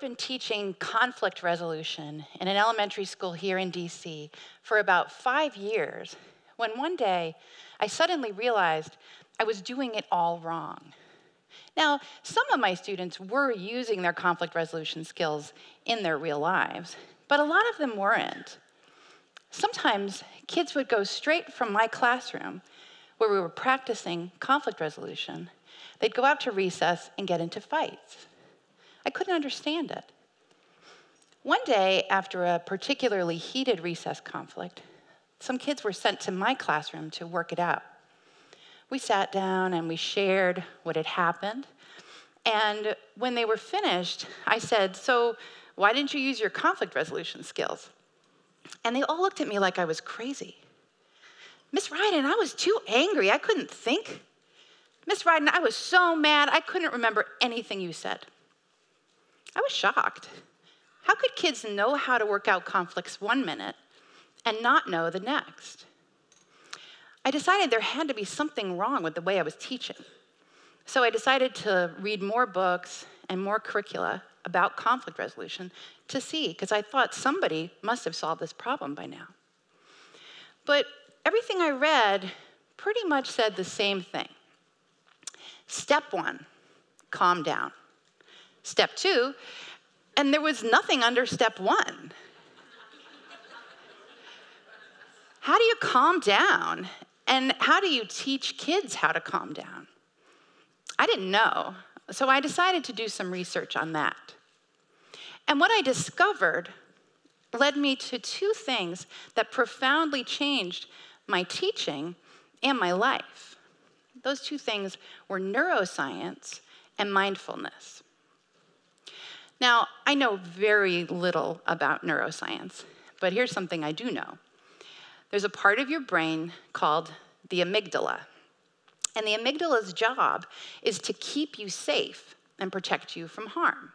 been teaching conflict resolution in an elementary school here in DC for about five years when one day I suddenly realized I was doing it all wrong. Now, some of my students were using their conflict resolution skills in their real lives, but a lot of them weren't. Sometimes kids would go straight from my classroom, where we were practicing conflict resolution, they'd go out to recess and get into fights. I couldn't understand it. One day, after a particularly heated recess conflict, some kids were sent to my classroom to work it out. We sat down and we shared what had happened. And when they were finished, I said, So, why didn't you use your conflict resolution skills? And they all looked at me like I was crazy. Miss Ryden, I was too angry. I couldn't think. Miss Ryden, I was so mad. I couldn't remember anything you said. I was shocked. How could kids know how to work out conflicts one minute and not know the next? I decided there had to be something wrong with the way I was teaching. So I decided to read more books and more curricula about conflict resolution to see, because I thought somebody must have solved this problem by now. But everything I read pretty much said the same thing. Step one, calm down. Step two, and there was nothing under step one. how do you calm down? And how do you teach kids how to calm down? I didn't know, so I decided to do some research on that. And what I discovered led me to two things that profoundly changed my teaching and my life. Those two things were neuroscience and mindfulness. Now, I know very little about neuroscience, but here's something I do know. There's a part of your brain called the amygdala. And the amygdala's job is to keep you safe and protect you from harm.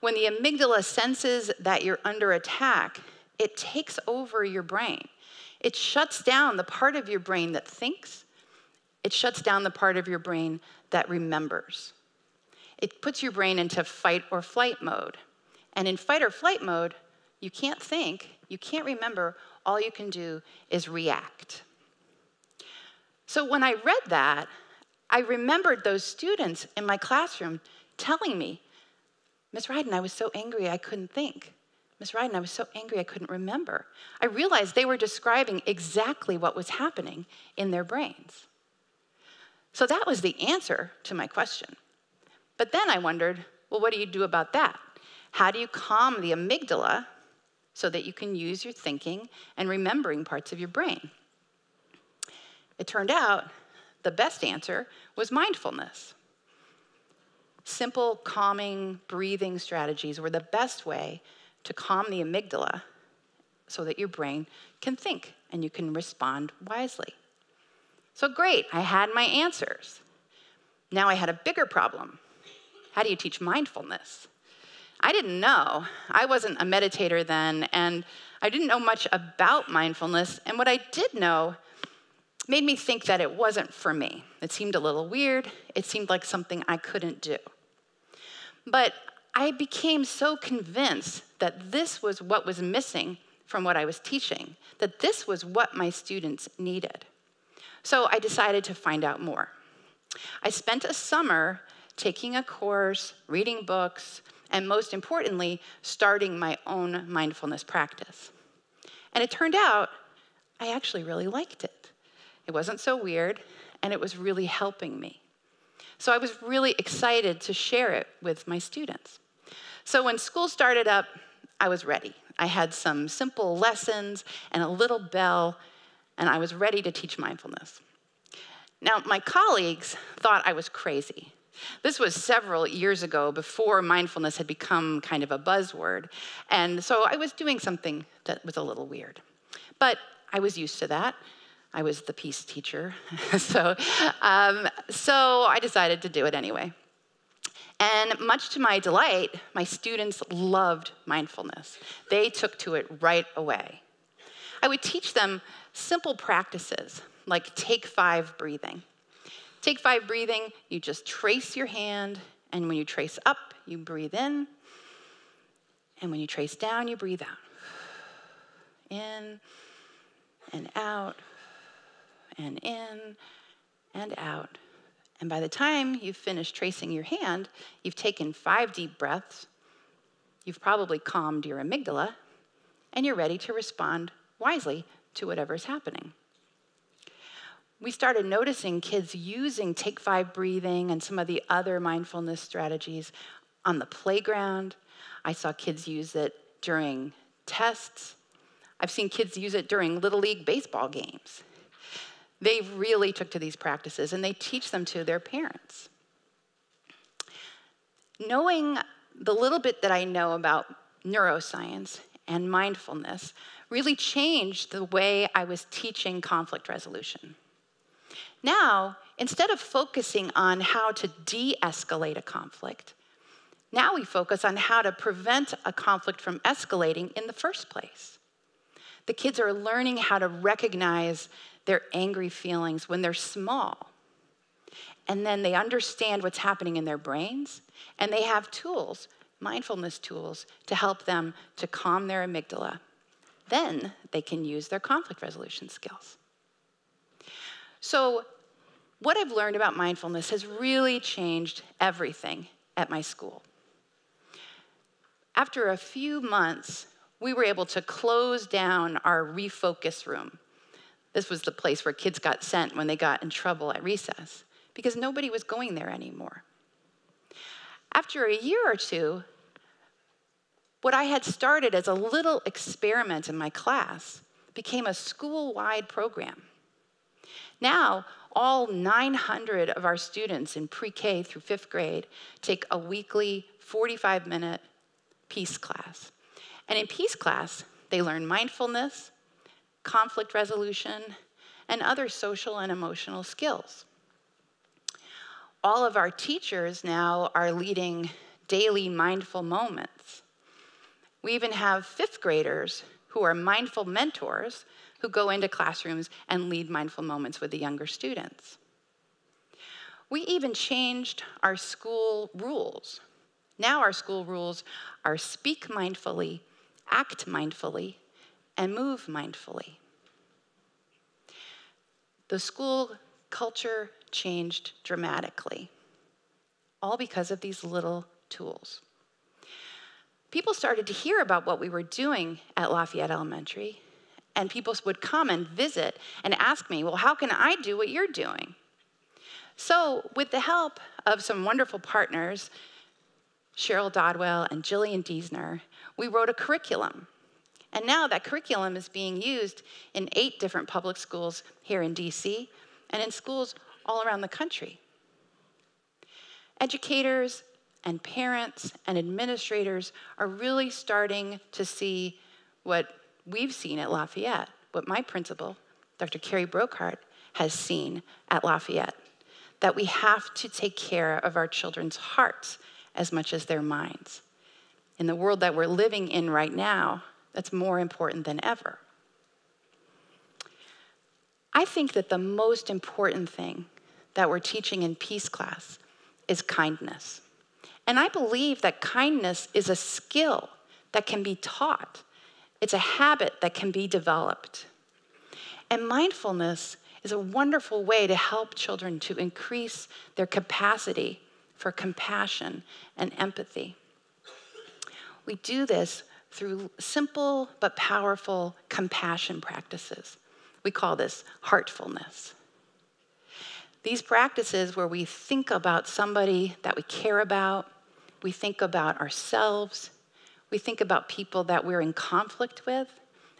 When the amygdala senses that you're under attack, it takes over your brain. It shuts down the part of your brain that thinks, it shuts down the part of your brain that remembers it puts your brain into fight or flight mode. And in fight or flight mode, you can't think, you can't remember, all you can do is react. So when I read that, I remembered those students in my classroom telling me, Miss Ryden, I was so angry I couldn't think. Miss Ryden, I was so angry I couldn't remember. I realized they were describing exactly what was happening in their brains. So that was the answer to my question. But then I wondered, well, what do you do about that? How do you calm the amygdala so that you can use your thinking and remembering parts of your brain? It turned out the best answer was mindfulness. Simple, calming, breathing strategies were the best way to calm the amygdala so that your brain can think and you can respond wisely. So, great, I had my answers. Now I had a bigger problem. How do you teach mindfulness? I didn't know. I wasn't a meditator then, and I didn't know much about mindfulness. And what I did know made me think that it wasn't for me. It seemed a little weird, it seemed like something I couldn't do. But I became so convinced that this was what was missing from what I was teaching, that this was what my students needed. So I decided to find out more. I spent a summer taking a course, reading books, and most importantly, starting my own mindfulness practice. And it turned out I actually really liked it. It wasn't so weird, and it was really helping me. So I was really excited to share it with my students. So when school started up, I was ready. I had some simple lessons and a little bell, and I was ready to teach mindfulness. Now, my colleagues thought I was crazy. This was several years ago before mindfulness had become kind of a buzzword. And so I was doing something that was a little weird. But I was used to that. I was the peace teacher. so, um, so I decided to do it anyway. And much to my delight, my students loved mindfulness. They took to it right away. I would teach them simple practices like take five breathing. Take five breathing, you just trace your hand, and when you trace up, you breathe in. And when you trace down, you breathe out. In and out, and in and out. And by the time you've finished tracing your hand, you've taken five deep breaths, you've probably calmed your amygdala, and you're ready to respond wisely to whatever's happening. We started noticing kids using Take Five breathing and some of the other mindfulness strategies on the playground. I saw kids use it during tests. I've seen kids use it during Little League baseball games. They really took to these practices and they teach them to their parents. Knowing the little bit that I know about neuroscience and mindfulness really changed the way I was teaching conflict resolution. Now, instead of focusing on how to de escalate a conflict, now we focus on how to prevent a conflict from escalating in the first place. The kids are learning how to recognize their angry feelings when they're small. And then they understand what's happening in their brains, and they have tools, mindfulness tools, to help them to calm their amygdala. Then they can use their conflict resolution skills. So, what I've learned about mindfulness has really changed everything at my school. After a few months, we were able to close down our refocus room. This was the place where kids got sent when they got in trouble at recess because nobody was going there anymore. After a year or two, what I had started as a little experiment in my class became a school wide program. Now, all 900 of our students in pre K through fifth grade take a weekly 45 minute peace class. And in peace class, they learn mindfulness, conflict resolution, and other social and emotional skills. All of our teachers now are leading daily mindful moments. We even have fifth graders who are mindful mentors who go into classrooms and lead mindful moments with the younger students. We even changed our school rules. Now, our school rules are speak mindfully, act mindfully, and move mindfully. The school culture changed dramatically, all because of these little tools. People started to hear about what we were doing at Lafayette Elementary, and people would come and visit and ask me, Well, how can I do what you're doing? So, with the help of some wonderful partners, Cheryl Dodwell and Jillian Diesner, we wrote a curriculum. And now that curriculum is being used in eight different public schools here in DC and in schools all around the country. Educators and parents and administrators are really starting to see what we've seen at Lafayette, what my principal, Dr. Carrie Broquard, has seen at Lafayette that we have to take care of our children's hearts as much as their minds. In the world that we're living in right now, that's more important than ever. I think that the most important thing that we're teaching in peace class is kindness. And I believe that kindness is a skill that can be taught, it's a habit that can be developed. And mindfulness is a wonderful way to help children to increase their capacity for compassion and empathy. We do this through simple but powerful compassion practices. We call this heartfulness. These practices, where we think about somebody that we care about, we think about ourselves, we think about people that we're in conflict with,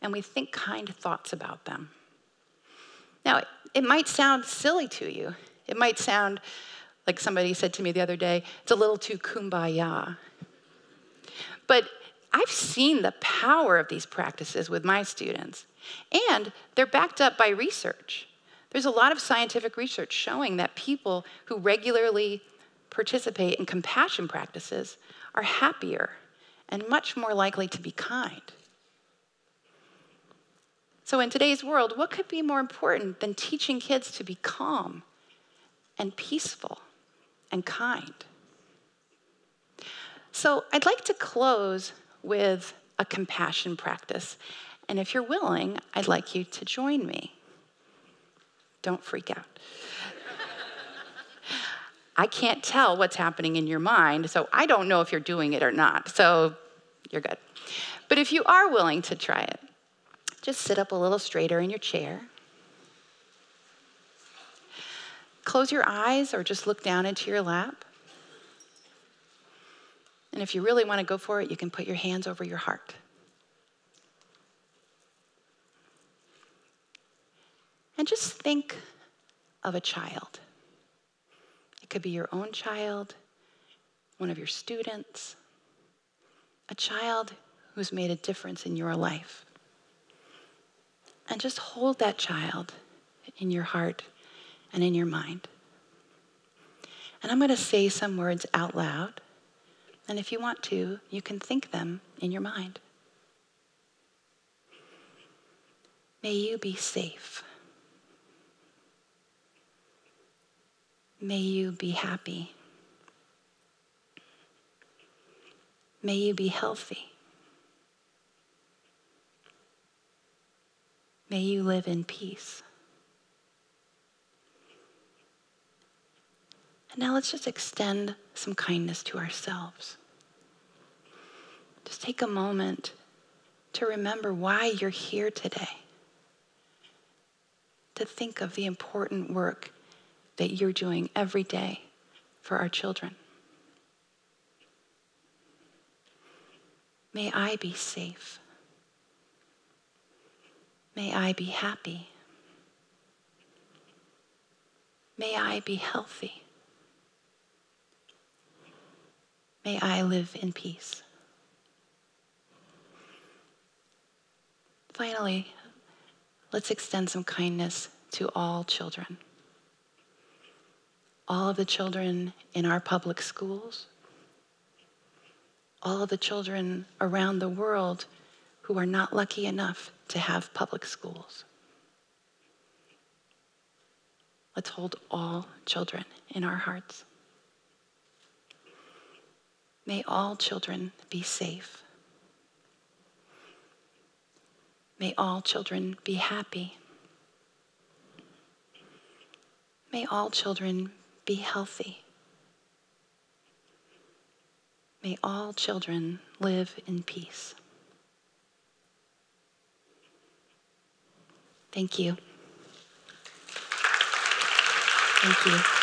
and we think kind thoughts about them. Now, it might sound silly to you. It might sound like somebody said to me the other day, it's a little too kumbaya. But I've seen the power of these practices with my students, and they're backed up by research. There's a lot of scientific research showing that people who regularly participate in compassion practices are happier and much more likely to be kind. So, in today's world, what could be more important than teaching kids to be calm and peaceful? and kind. So I'd like to close with a compassion practice. And if you're willing, I'd like you to join me. Don't freak out. I can't tell what's happening in your mind, so I don't know if you're doing it or not. So you're good. But if you are willing to try it, just sit up a little straighter in your chair. Close your eyes or just look down into your lap. And if you really want to go for it, you can put your hands over your heart. And just think of a child. Could be your own child, one of your students, a child who's made a difference in your life. And just hold that child in your heart and in your mind. And I'm going to say some words out loud. And if you want to, you can think them in your mind. May you be safe. May you be happy. May you be healthy. May you live in peace. And now let's just extend some kindness to ourselves. Just take a moment to remember why you're here today. To think of the important work that you're doing every day for our children. May I be safe. May I be happy. May I be healthy. May I live in peace. Finally, let's extend some kindness to all children. All of the children in our public schools, all of the children around the world who are not lucky enough to have public schools. Let's hold all children in our hearts. May all children be safe. May all children be happy. May all children be healthy. May all children live in peace. Thank you. Thank you.